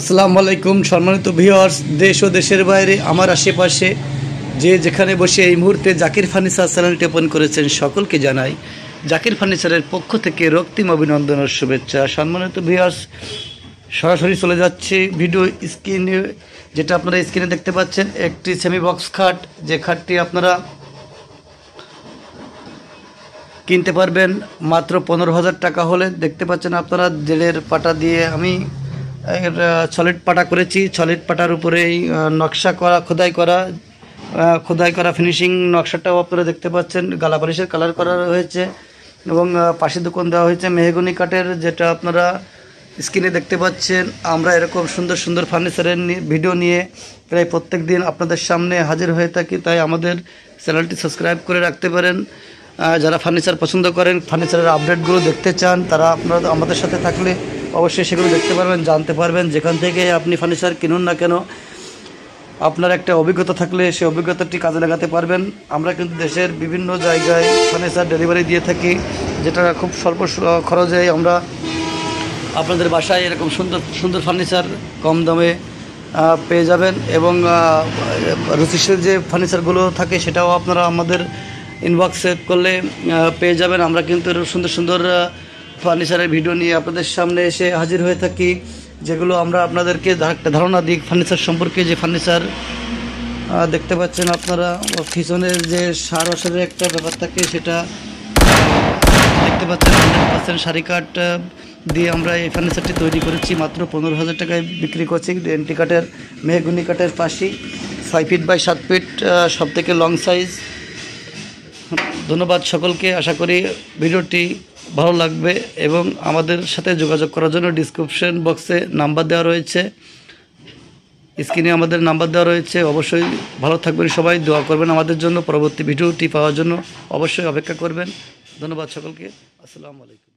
আসসালামু আলাইকুম, সম্মানিত ভিওয়ার্স দেশ ও দেশের বাইরে, আমার আশেপাশে যে যেখানে বসে এই মুহূর্তে জাকির ফার্নিচার চ্যানেলটি ওপেন করেছেন সকলকে জানাই জাকির ফার্নিচারের পক্ষ থেকে রক্তিম অভিনন্দন ও শুভেচ্ছা। সম্মানিত ভিওয়ার্স সরাসরি চলে যাচ্ছে ভিডিও স্ক্রিনে যেটা আপনারা স্ক্রিনে দেখতে পাচ্ছেন, একটি সেমি বক্স খাট, যে খাটটি আপনারা কিনতে পারবেন মাত্র পনেরো হাজার টাকা হলে। দেখতে পাচ্ছেন আপনারা, জেলের পাটা দিয়ে আমি সলিড পাটা করেছি সলিড পাটার উপরেই নকশা করা, খোদাই করা খোদাই করা ফিনিশিং নকশাটাও আপনারা দেখতে পাচ্ছেন গালা পালিশের কালার করা হয়েছে এবং পাশে দোকান দেওয়া হয়েছে মেহগনি কাঠের, যেটা আপনারা স্ক্রিনে দেখতে পাচ্ছেন। আমরা এরকম সুন্দর সুন্দর ফার্নিচারের ভিডিও নিয়ে প্রায় প্রত্যেক দিন আপনাদের সামনে হাজির হয়ে থাকি, তাই আমাদের চ্যানেলটি সাবস্ক্রাইব করে রাখতে পারেন। যারা ফার্নিচার পছন্দ করেন ফার্নিচারের আপডেটগুলো দেখতে চান, তারা আপনারা, আমাদের সাথে থাকলে অবশ্যই সেগুলো দেখতে পারবেন, জানতে পারবেন। যেখান থেকে আপনি ফার্নিচার কিনুন না কেন, আপনার একটা অভিজ্ঞতা থাকলে সেই অভিজ্ঞতাটি কাজে লাগাতে পারবেন। আমরা কিন্তু দেশের বিভিন্ন জায়গায় ফার্নিচার ডেলিভারি দিয়ে থাকি, যেটা খুব স্বল্প খরচে আমরা আপনাদের বাসায় এরকম সুন্দর সুন্দর ফার্নিচার কম দামে পেয়ে যাবেন এবং রুচিশীল যে ফার্নিচারগুলো থাকে সেটাও আপনারা আমাদের ইনবক্সে করলে পেয়ে যাবেন। আমরা কিন্তু সুন্দর সুন্দর ফার্নিচারের ভিডিও নিয়ে আপনাদের সামনে এসে হাজির হয়ে থাকি, যেগুলো আমরা আপনাদেরকে একটা ধারণা দিই, ফার্নিচার সম্পর্কে যে ফার্নিচার দেখতে পাচ্ছেন আপনারা পিছনের যে সার অসারের একটা ব্যাপার থাকে, সেটা দেখতে পাচ্ছেন হান্ড্রেড পার্সেন্ট শাড়ি কাঠ দিয়ে আমরা এই ফার্নিচারটি তৈরি করেছি, মাত্র পনেরো হাজার টাকায় বিক্রি করছি। ডেন্টি কাঠের, মেহগুনি কাঠের পাশি ছয় ফিট বাই সাত ফিট সব থেকে লং সাইজ। ধন্যবাদ সকলকে, আশা করি ভিডিওটি ভালো লাগবে এবং আমাদের সাথে যোগাযোগ করার জন্য ডিসক্রিপশন বক্সে নাম্বার দেওয়া রয়েছে। স্ক্রিনে আমাদের নাম্বার দেওয়া রয়েছে। অবশ্যই ভালো থাকবেন সবাই, দোয়া করবেন আমাদের জন্য। পরবর্তী ভিডিওটি পাওয়ার জন্য অবশ্যই অপেক্ষা করবেন। ধন্যবাদ সকলকে। আসসালামু আলাইকুম।